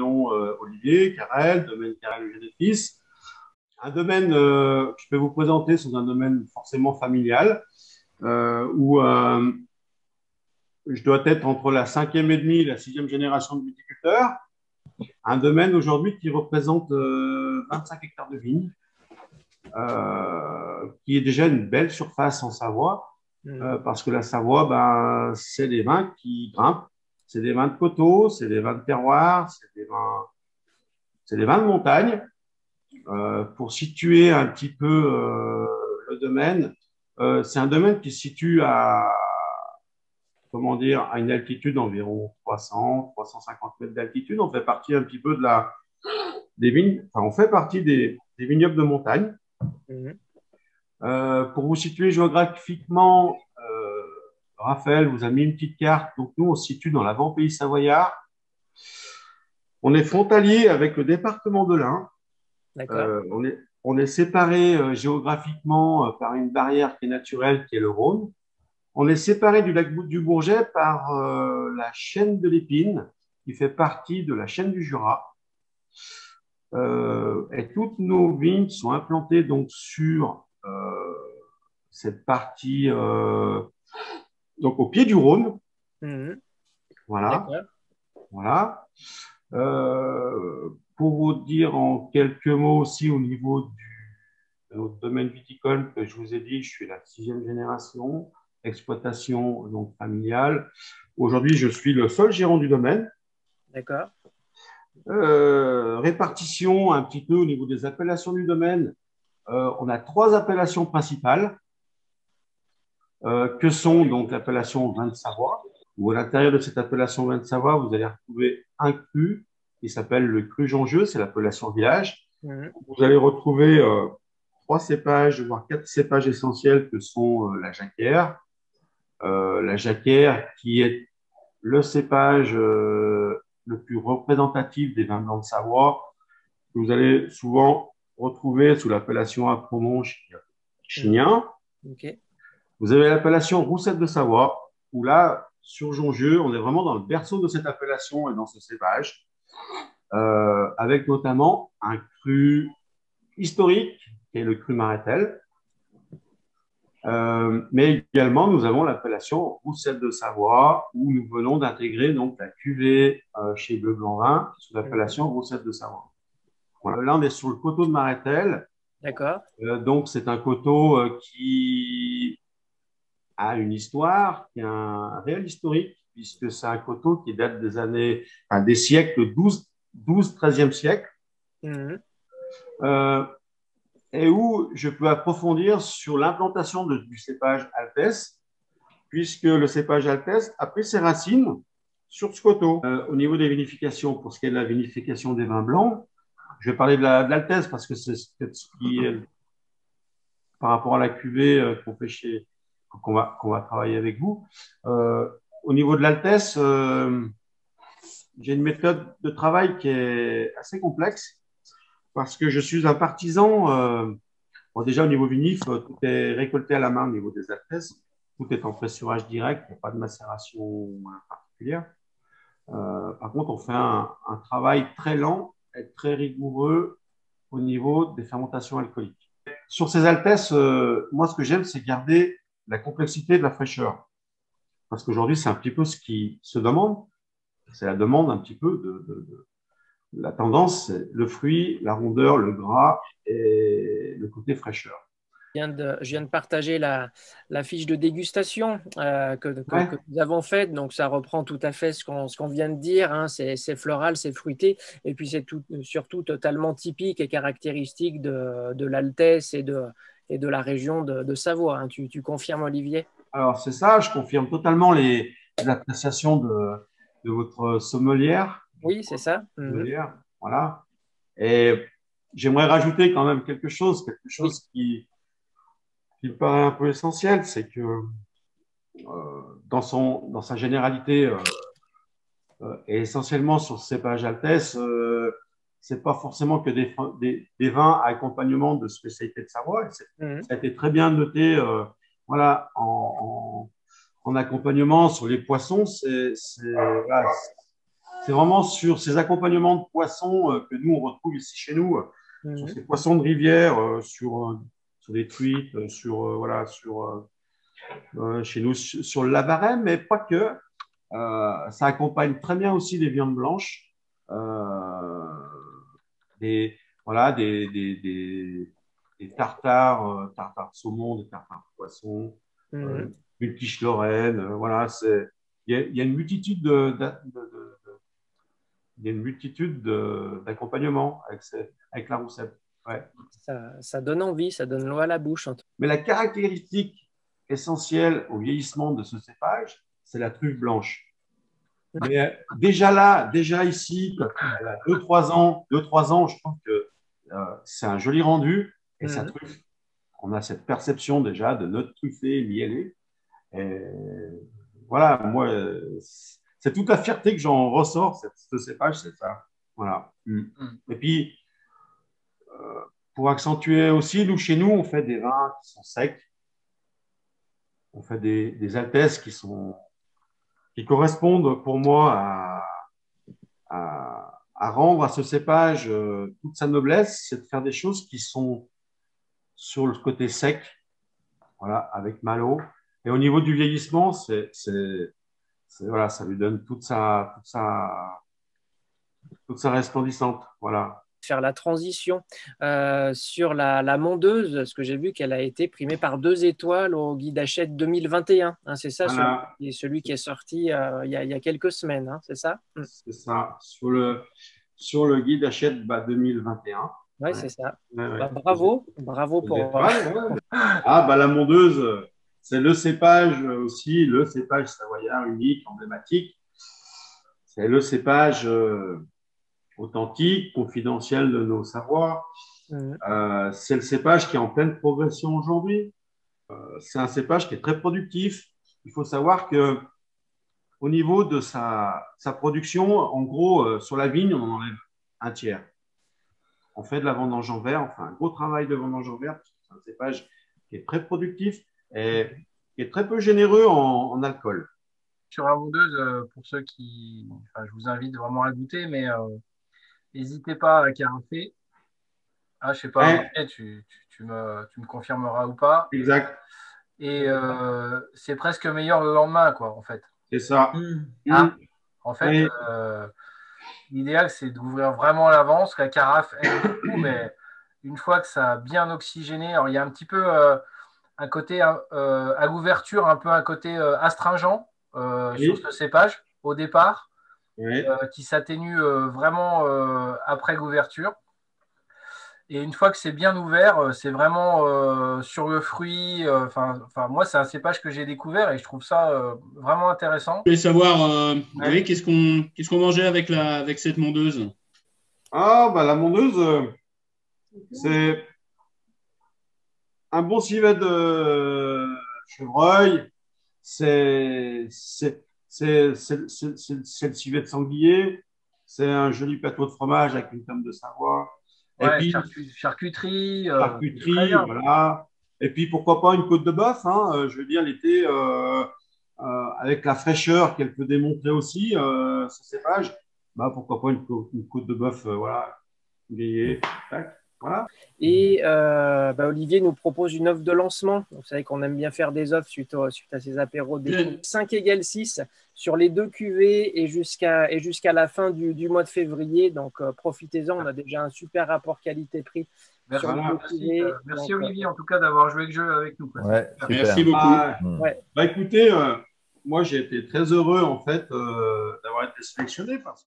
prénoms euh, Olivier, Carrel, domaine Carrel Eugène Un domaine euh, que je peux vous présenter c'est un domaine forcément familial, où je dois être entre la cinquième et demie et la sixième génération de viticulteurs. Un domaine aujourd'hui qui représente 25 hectares de vignes, qui est déjà une belle surface en Savoie, mmh. parce que la Savoie, ben, c'est des vins qui grimpent c'est des vins de coteaux, c'est des vins de terroir, c'est des vins, c'est des vins de montagne. Euh, pour situer un petit peu euh, le domaine, euh, c'est un domaine qui se situe à, comment dire, à une altitude d'environ 300, 350 mètres d'altitude. On fait partie un petit peu de la, des vignes, enfin, on fait partie des, vignobles de montagne. Mhm. pour vous situer géographiquement, Raphaël vous a mis une petite carte. Donc, nous, on se situe dans l'avant-pays savoyard. On est frontalier avec le département de l'Ain. Euh, on, est, on est séparé euh, géographiquement euh, par une barrière qui est naturelle, qui est le Rhône. On est séparé du lac du Bourget par la chaîne de l'Épine, qui fait partie de la chaîne du Jura. et toutes nos vignes sont implantées donc sur cette partie donc au pied du Rhône. Mhm. Voilà. Voilà. Euh, pour vous dire en quelques mots aussi au niveau du, de notre domaine viticole, que je vous ai dit, je suis la sixième génération, exploitation donc familiale. Aujourd'hui, je suis le seul gérant du domaine. D'accord. Euh, répartition un petit peu au niveau des appellations du domaine. Euh, on a trois appellations principales. Euh, que sont donc l'appellation vin de Savoie, où à l'intérieur de cette appellation vin de Savoie, vous allez retrouver un cru qui s'appelle le cru Jean-Jeu, c'est l'appellation village. Mhm. Vous allez retrouver euh, trois cépages, voire quatre cépages essentiels que sont euh, la jacquère, la jacquère qui est le cépage le plus représentatif des vins blancs de Savoie, que vous allez souvent retrouver sous l'appellation Apromont chignin. Okay. Vous avez l'appellation Roussette de Savoie, où là, sur Jongieux, on est vraiment dans le berceau de cette appellation et dans ce cépage, euh, avec notamment un cru historique, qui est le cru Marétel. Euh, mais également, nous avons l'appellation Roussette de Savoie, où nous venons d'intégrer donc la cuvée euh, chez Bleu Blanc Vin sous l'appellation Roussette de Savoie. Là, on est sur le coteau de Marétel. D'accord. donc, c'est un coteau qui a une histoire, qui a un réel historique, puisque c'est un coteau qui date des années, enfin, des siècles 12, 12 13e siècle, mhm. euh, et où je peux approfondir sur l'implantation du cépage Altesse, puisque le cépage Altesse a pris ses racines sur ce coteau. Euh, au niveau des vinifications, pour ce qui est de la vinification des vins blancs, je vais parler de l'Altesse parce que c'est ce qui est par rapport à la cuvée euh, qu'on fait chez, qu'on va, qu'on va travailler avec vous. Euh, au niveau de l'Altesse, euh, j'ai une méthode de travail qui est assez complexe parce que je suis un partisan. Euh, bon, déjà, au niveau vinif, tout est récolté à la main au niveau des Altesses. Tout est en pressurage direct, il n'y a pas de macération particulière. par contre, on fait un, un, travail très lent et très rigoureux au niveau des fermentations alcooliques. Sur ces altesses, moi, ce que j'aime, c'est garder la complexité de la fraîcheur. Parce qu'aujourd'hui, c'est un petit peu ce qui se demande. C'est la demande un petit peu de, la tendance, c'est le fruit, la rondeur, le gras et le côté fraîcheur. Je viens de, je viens de partager la, la, fiche de dégustation euh, que, nous avons faite. Donc, ça reprend tout à fait ce qu'on qu'on vient de dire. Hein. C'est floral, c'est fruité. Et puis, c'est surtout totalement typique et caractéristique de, de l'Altesse et de, et de la région de, Savoie. Hein. Tu, confirmes, Olivier? Alors, c'est ça, je confirme totalement les, appréciations de, votre sommelière. Oui, c'est ça. Mhm. Voilà. Et j'aimerais rajouter quand même quelque chose, quelque chose qui, qui me paraît un peu essentiel, c'est que euh, dans, son, dans sa généralité, euh, euh, et essentiellement sur ce cépage Altesse, c'est pas forcément que des, des, vins à accompagnement de spécialité de Savoie. Mhm. Ça a été très bien noté euh, voilà, en, en, accompagnement sur les poissons. C'est vraiment sur ces accompagnements de poissons que nous, on retrouve ici chez nous, mmh. sur ces poissons de rivière, sur, sur des truites, sur, voilà, sur, chez nous, sur le labarème, mais pas que. ça accompagne très bien aussi des viandes blanches, des, voilà, des, des, des, tartares, tartares saumon, des tartares poisson, une quiche lorraine, voilà, c'est il y, a une multitude de, il y a une multitude d'accompagnements avec, avec, la roussette. Ouais. Ça, donne envie, ça donne l'eau à la bouche. Mais la caractéristique essentielle au vieillissement de ce cépage, c'est la truffe blanche. Mais euh, déjà là, déjà ici, elle a 2-3 ans, deux, trois ans, je pense que euh, c'est un joli rendu. Et sa mhm. truffe, on a cette perception déjà de notre truffé miellé. Et voilà, moi, c'est toute la fierté que j'en ressors, ce cépage, c'est ça. Voilà. Mm. Mm. Et puis, euh, pour accentuer aussi, nous, chez nous, on fait des vins qui sont secs. On fait des, des altesses qui, sont, qui correspondent pour moi à, rendre à ce cépage euh, toute sa noblesse, c'est de faire des choses qui sont sur le côté sec, voilà, avec Malo, et au niveau du vieillissement, c'est, voilà, ça lui donne toute sa, toute sa, toute sa resplendissante. Voilà. Faire la transition euh, sur la, la, mondeuse, parce que j'ai vu qu'elle a été primée par deux étoiles au guide Hachette 2021. Hein, c'est ça, celui, celui, qui est sorti euh, il, y a, il, y a, quelques semaines, hein, c'est ça? Mm. C'est ça, sur le, sur le guide Hachette bah, 2021. Ouais, c'est ça. Bah, bravo, bravo pour. ah, bah la mondeuse, c'est le cépage aussi, le cépage savoyard unique, emblématique. C'est le cépage euh, authentique, confidentiel de nos savoirs. Mmh. Euh, c'est le cépage qui est en pleine progression aujourd'hui. Euh, c'est un cépage qui est très productif. Il faut savoir que au niveau de sa, sa production, en gros, sur la vigne, on en enlève un tiers. On fait de la vendange en verre, on fait un gros travail de vendange en verre, c'est un cépage qui est très productif et qui est très peu généreux en, alcool. Sur la vendeuse, euh, pour ceux qui. Enfin, je vous invite vraiment à goûter, mais euh, n'hésitez pas à carafer. Ah, je sais pas, tu, tu, me, tu, me, confirmeras ou pas. Exact. Et euh, c'est presque meilleur le lendemain, quoi, en fait. C'est ça. Mmh. Ah, mmh. en fait, l'idéal, c'est d'ouvrir vraiment à l'avance. La carafe beaucoup, mais une fois que ça a bien oxygéné, alors il y a un petit peu un côté euh, à l'ouverture, un peu un côté euh, astringent euh, sur ce cépage au départ, qui s'atténue vraiment après l'ouverture. Et une fois que c'est bien ouvert, c'est vraiment sur le fruit. Enfin, moi, c'est un cépage que j'ai découvert et je trouve ça vraiment intéressant. Je voulais savoir, qu'est-ce qu'on qu'est-ce qu'on mangeait avec la avec cette mondeuse? Ah, bah la mondeuse, c'est un bon civet de chevreuil, c'est le civet de sanglier, c'est un joli plateau de fromage avec une tome de Savoie. et puis, charcuterie. Euh, charcuterie, voilà. Et puis, pourquoi pas une côte de bœuf, hein, euh, je veux dire, l'été, euh, avec la fraîcheur qu'elle peut démontrer aussi, ce cépage, bah, pourquoi pas une, côte de bœuf, voilà, grillée. Et euh, bah, Olivier nous propose une offre de lancement. Vous savez qu'on aime bien faire des offres suite, suite à ces apéros. Des 5 égale 6 sur les deux cuvées et jusqu'à jusqu'à la fin du, du, mois de février. Donc euh, profitez-en, on a déjà un super rapport qualité-prix. Merci, euh, merci Olivier en tout cas d'avoir joué le jeu avec nous. merci beaucoup. Ah, bah, écoutez, moi j'ai été très heureux en fait d'avoir été sélectionné parce